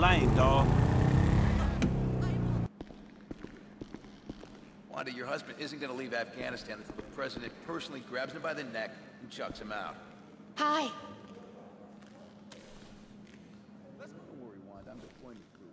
lame, dog. Wanda, your husband isn't gonna leave Afghanistan until the president personally grabs him by the neck and chucks him out. Hi. Don't worry, Wanda. I'm deploying the crew.